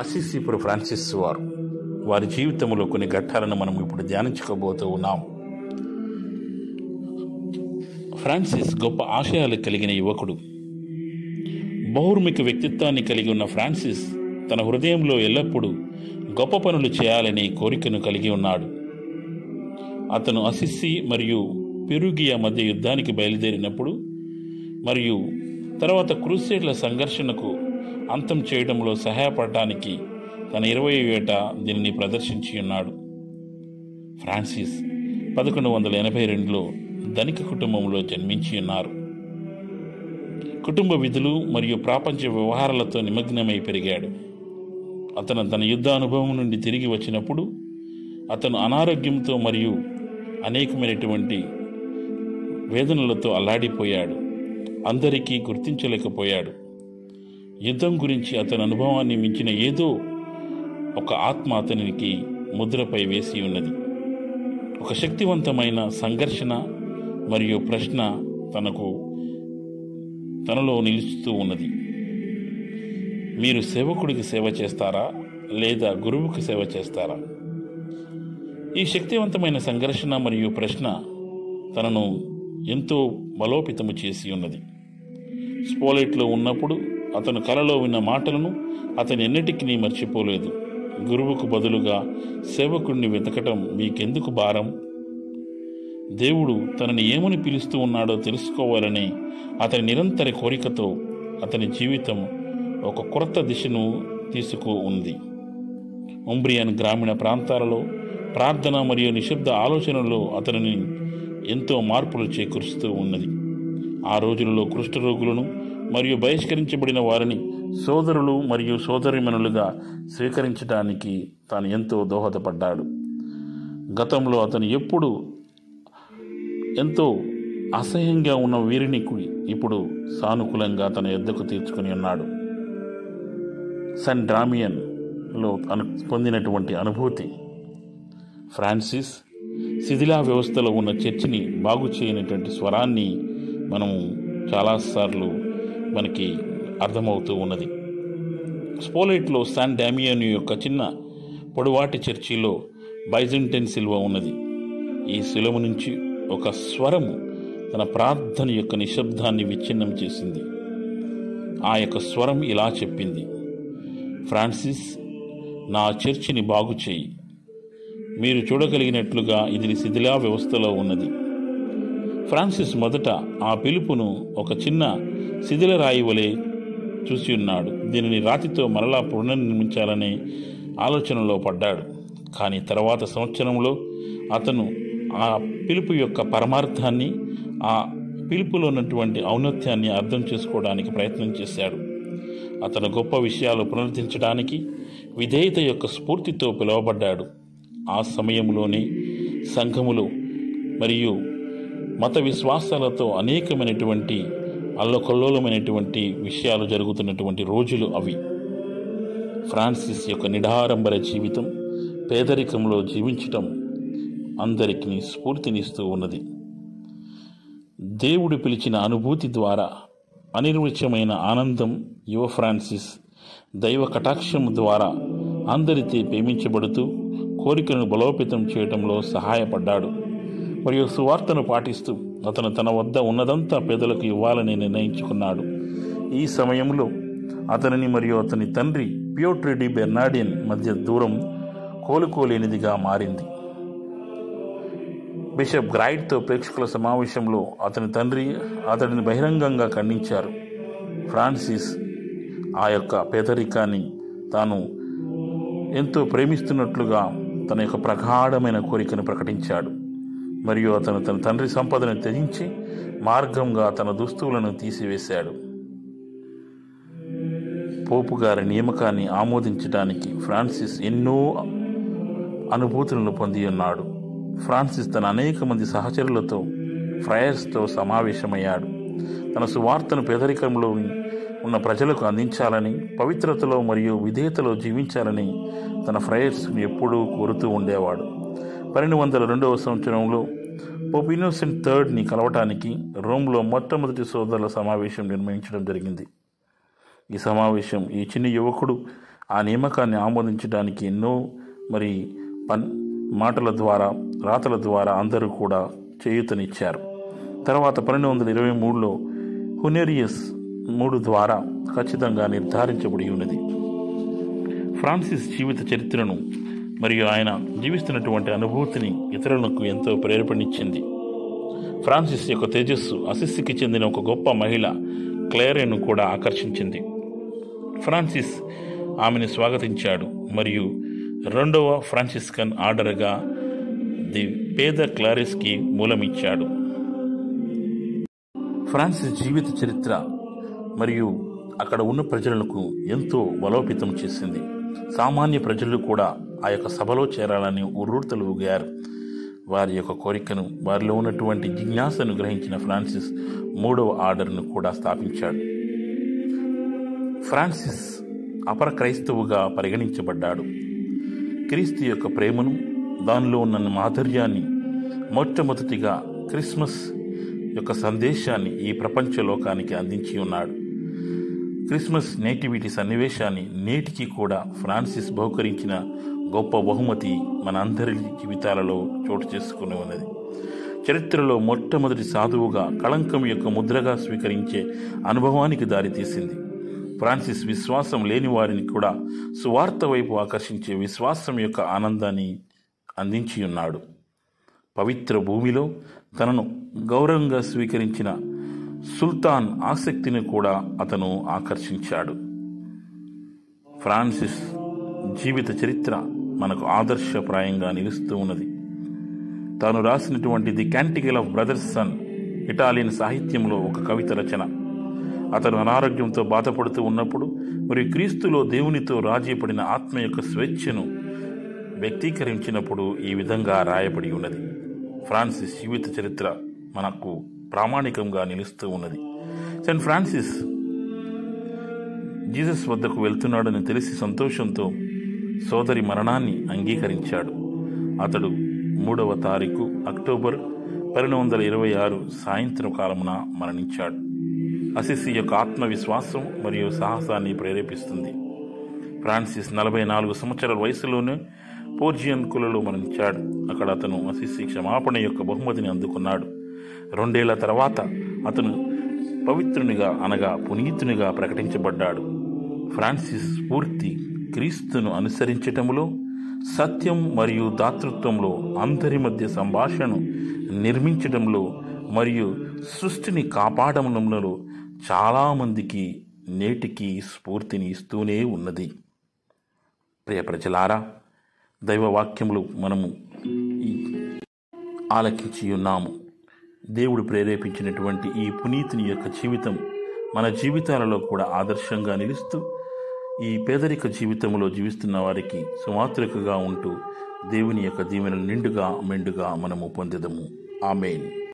అసిసిపురు Francis వారు. వారి జీవితంలో కొన్ని ఘట్టాలను మనం ఇప్పుడు ధ్యానించుకోబోతూ ఉన్నాం. ఫ్రాన్సిస్ గొప్ప ఆశయాలు కలిగిన యువకుడు. బహుర్మిక వ్యక్తిత్వాన్ని కలిగి ఉన్న ఫ్రాన్సిస్ తన హృదయంలో ఎల్లప్పుడూ గొప్ప పనులు చేయాలనే కోరికను కలిగి ఉన్నాడు. అతను అసిస్సి మరియు పెరుగియా మధ్య యుద్ధానికి బయలుదేరినప్పుడు మరియు తర్వాత క్రూసేడ్ల సంఘర్షణకు అంతం చేయడంలో సహాయపడటానికి తన ఇరవై ఏట దీనిని ప్రదర్శించి ఉన్నాడు. ఫ్రాన్సిస్ పదకొండు వందల ఎనభై రెండులో ధనిక కుటుంబంలో జన్మించి ఉన్నారు. కుటుంబ విధులు మరియు ప్రాపంచ వ్యవహారాలతో నిమగ్నమై పెరిగాడు. అతను తన యుద్ధ అనుభవం నుండి తిరిగి వచ్చినప్పుడు అతను అనారోగ్యంతో మరియు అనేకమైనటువంటి వేదనలతో అల్లాడిపోయాడు. అందరికీ గుర్తించలేకపోయాడు. యుద్ధం గురించి అతని అనుభవాన్ని మించిన ఏదో ఒక ఆత్మ అతనికి ముద్రపై వేసి ఉన్నది. ఒక శక్తివంతమైన సంఘర్షణ మరియు ప్రశ్న తనకు తనలో నిలుస్తూ ఉన్నది. మీరు సేవకుడికి సేవ చేస్తారా? లేదా గురువుకి సేవ చేస్తారా? ఈ శక్తివంతమైన సంఘర్షణ మరియు ప్రశ్న తనను ఎంతో బలోపితము చేసి ఉన్నది. స్పోలెట్లో ఉన్నప్పుడు అతను కలలో విన్న మాటలను అతను ఎన్నటికీ మర్చిపోలేదు. గురువుకు బదులుగా సేవకుడిని వెతకటం మీకెందుకు భారం? దేవుడు తనని ఏమని పిలుస్తూ ఉన్నాడో తెలుసుకోవాలని అతని నిరంతర కోరికతో అతని జీవితం ఒక కొత్త దిశను తీసుకు ఉంది. ఉంబ్రియన్ గ్రామీణ ప్రాంతాలలో ప్రార్థన మరియు నిశ్శబ్ద ఆలోచనలో అతనిని ఎంతో మార్పులు చేకూరుస్తూ ఉన్నది. ఆ రోజులలో కుష్ఠరోగులను మరియు బహిష్కరించబడిన వారిని సోదరులు మరియు సోదరిమణులుగా స్వీకరించడానికి తాను ఎంతో దోహదపడ్డాడు. గతంలో అతను ఎప్పుడు ఎంతో అసహ్యంగా ఉన్న వీరిని ఇప్పుడు సానుకూలంగా తన ఎద్దకు తీర్చుకుని ఉన్నాడు. సన్ డ్రామియన్లో అను పొందినటువంటి అనుభూతి. ఫ్రాన్సిస్ శిథిలా వ్యవస్థలో ఉన్న చర్చిని బాగు చేయనటువంటి స్వరాన్ని మనం చాలాసార్లు మనకి అర్థమవుతూ ఉన్నది. స్పోలైట్లో శాన్ డామియన్ యొక్క చిన్న పొడవాటి చర్చిలో బైజంటైన్ సిల్వ ఉన్నది. ఈ శిలువ నుంచి ఒక స్వరము తన ప్రార్థన యొక్క నిశ్శబ్దాన్ని విచ్ఛిన్నం చేసింది. ఆ యొక్క స్వరం ఇలా చెప్పింది. ఫ్రాన్సిస్ నా చర్చిని బాగు చేయి మీరు చూడగలిగినట్లుగా ఇది శిథిలా వ్యవస్థలో ఉన్నది. ఫ్రాన్సిస్ మొదట ఆ పిలుపును ఒక చిన్న శిథిల రాయి వలె చూసి ఉన్నాడు. దీనిని రాతితో మరలా పునర్నిర్మించాలనే ఆలోచనలో పడ్డాడు. కానీ తర్వాత సంవత్సరంలో అతను ఆ పిలుపు యొక్క పరమార్థాన్ని ఆ పిలుపులో ఉన్నటువంటి ఔన్నత్యాన్ని అర్థం చేసుకోవడానికి ప్రయత్నం చేశాడు. అతను గొప్ప విషయాలు పునరుద్ధరించడానికి విధేయత యొక్క స్ఫూర్తితో పిలువబడ్డాడు. ఆ సమయంలోనే సంఘములు మరియు మత విశ్వాసాలతో అనేకమైనటువంటి అల్లకొల్లోలమైనటువంటి విషయాలు జరుగుతున్నటువంటి రోజులు అవి. ఫ్రాన్సిస్ యొక్క నిడారంబర జీవితం పేదరికంలో జీవించటం అందరికీ స్ఫూర్తినిస్తూ ఉన్నది. దేవుడు పిలిచిన అనుభూతి ద్వారా అనిర్వచ్యమైన ఆనందం యువ ఫ్రాన్సిస్ దైవ కటాక్షం ద్వారా అందరితో ప్రేమించబడుతూ కోరికలను బలోపేతం చేయడంలో సహాయపడ్డాడు. మరియు సువార్తను పాటిస్తూ అతను తన వద్ద ఉన్నదంతా పేదలకు ఇవ్వాలని నిర్ణయించుకున్నాడు. ఈ సమయంలో అతనిని మరియు అతని తండ్రి పియోట్రెడి బెర్నాడియన్ మధ్య దూరం కోలుకోలేనిదిగా మారింది. బిషప్ గ్రైడ్తో ప్రేక్షకుల సమావేశంలో అతని తండ్రి అతడిని బహిరంగంగా ఖండించారు. ఫ్రాన్సిస్ ఆ యొక్క పేదరికాన్ని తాను ఎంతో ప్రేమిస్తున్నట్లుగా తన యొక్క ప్రగాఢమైన కోరికను ప్రకటించాడు. మరియు అతను తన తండ్రి సంపదను త్యజించి మార్గంగా తన దుస్తువులను తీసివేశాడు. పోపు గారి నియామకాన్ని ఆమోదించడానికి ఫ్రాన్సిస్ ఎన్నో అనుభూతులను పొంది ఉన్నాడు. ఫ్రాన్సిస్ తన అనేక మంది సహచరులతో ఫ్రయర్స్తో సమావేశమయ్యాడు. తన సువార్తను పేదరికంలో ఉన్న ప్రజలకు అందించాలని పవిత్రతలో మరియు విధేయతలో జీవించాలని తన ఫ్రయర్స్ను ఎప్పుడూ కోరుతూ ఉండేవాడు. పన్నెండు వందల రెండవ సంవత్సరంలో పోప్ థర్డ్ని కలవటానికి రోమ్లో మొట్టమొదటి సోదరుల సమావేశం నిర్వహించడం జరిగింది. ఈ సమావేశం ఈ చిన్న యువకుడు ఆ నియామకాన్ని ఆమోదించడానికి ఎన్నో మరి పన్ మాటల ద్వారా రాతల ద్వారా అందరూ కూడా చేయూతనిచ్చారు. తర్వాత పన్నెండు వందల ఇరవై మూడులో హునేరియస్ మూడు ద్వారా ఖచ్చితంగా నిర్ధారించబడి ఉన్నది. ఫ్రాన్సిస్ జీవిత చరిత్రను మరియు ఆయన జీవిస్తున్నటువంటి అనుభూతిని ఇతరులకు ఎంతో ప్రేరేపణించింది ఫ్రాన్సిస్ యొక్క తేజస్సు అసిస్సికి చెందిన ఒక గొప్ప మహిళ క్లేరెను కూడా ఆకర్షించింది. ఫ్రాన్సిస్ ఆమెను స్వాగతించాడు మరియు రెండవ ఫ్రాన్సిస్కన్ ఆర్డర్గా ది పేద క్లారిస్కి మూలమిచ్చాడు. ఫ్రాన్సిస్ జీవిత చరిత్ర మరియు అక్కడ ఉన్న ప్రజలకు ఎంతో బలోపేతం చేసింది. సామాన్య ప్రజలు కూడా ఆ యొక్క సభలో చేరాలని ఉర్రూర్తలు ఊగారు. వారి యొక్క కోరికను వారిలో ఉన్నటువంటి జిజ్ఞాసను గ్రహించిన ఫ్రాన్సిస్ మూడవ ఆర్డర్ను కూడా స్థాపించాడు. ఫ్రాన్సిస్ అపర క్రైస్తవుగా పరిగణించబడ్డాడు. క్రీస్తు యొక్క ప్రేమను దానిలో ఉన్న మాధుర్యాన్ని మొట్టమొదటిగా క్రిస్మస్ యొక్క సందేశాన్ని ఈ ప్రపంచ లోకానికి అందించి ఉన్నాడు. క్రిస్మస్ నేటివిటీ సన్నివేశాన్ని నేటికి కూడా ఫ్రాన్సిస్ బహుకరించిన గొప్ప బహుమతి మన అందరి జీవితాలలో చోటు చేసుకుని ఉన్నది. చరిత్రలో మొట్టమొదటి సాధువుగా కళంకం యొక్క ముద్రగా స్వీకరించే అనుభవానికి దారితీసింది ఫ్రాన్సిస్ విశ్వాసం లేని వారిని కూడా సువార్త వైపు ఆకర్షించే విశ్వాసం యొక్క ఆనందాన్ని అందించి ఉన్నాడు. పవిత్ర భూమిలో తనను గౌరవంగా స్వీకరించిన సుల్తాన్ ఆసక్తిని కూడా అతను ఆకర్షించాడు. ఫ్రాన్సిస్ జీవిత చరిత్ర మనకు ఆదర్శప్రాయంగా నిలుస్తూ ఉన్నది. తాను రాసినటువంటి the canticle of brothers sun Italian సాహిత్యంలో ఒక కవిత రచన. అతను అనారోగ్యంతో బాధపడుతూ ఉన్నప్పుడు మరియు క్రీస్తులో దేవునితో రాజీపడిన ఆత్మ యొక్క స్వేచ్ఛను వ్యక్తీకరించినప్పుడు ఈ విధంగా రాయబడి ఉన్నది. ఫ్రాన్సిస్ జీవిత చరిత్ర మనకు ప్రామాణికంగా నిలుస్తూ ఉన్నది. సెయింట్ ఫ్రాన్సిస్ జీసస్ వద్దకు వెళ్తున్నాడని తెలిసి సంతోషంతో సోదరి మరణాన్ని అంగీకరించాడు. అతడు మూడవ తారీఖు అక్టోబర్ పన్నెండు వందల ఇరవై ఆరు సాయంత్రం కాలమున మరణించాడు. అసిసి యొక్క ఆత్మవిశ్వాసం మరియు సాహసాన్ని ప్రేరేపిస్తుంది. ఫ్రాన్సిస్ నలభై నాలుగు సంవత్సరాల వయసులోనే పోర్జియన్ కులలో మరణించాడు. అక్కడ అతను అసిసి క్షమాపణ యొక్క బహుమతిని అందుకున్నాడు. రెండేళ్ళ తర్వాత అతను పవిత్రునిగా అనగా పునీతునిగా ప్రకటించబడ్డాడు. ఫ్రాన్సిస్ పూర్తి క్రీస్తును అనుసరించటంలో సత్యం మరియు దాతృత్వంలో అందరి మధ్య సంభాషణను నిర్మించడంలో మరియు సృష్టిని కాపాడడంలో చాలామందికి నేటికి స్ఫూర్తిని ఇస్తూనే ఉన్నది. ప్రియ ప్రజలారా దైవవాక్యములు మనము ఆలకించి ఉన్నాము దేవుడు ప్రేరేపించినటువంటి ఈ పునీతుని యొక్క జీవితం మన జీవితాలలో కూడా ఆదర్శంగా నిలుస్తూ ఈ పేదరిక జీవితంలో జీవిస్తున్న వారికి సుమాత్రికగా ఉంటూ దేవుని యొక్క దీవెనలు నిండుగా మెండుగా మనము పొందదము. ఆమెన్.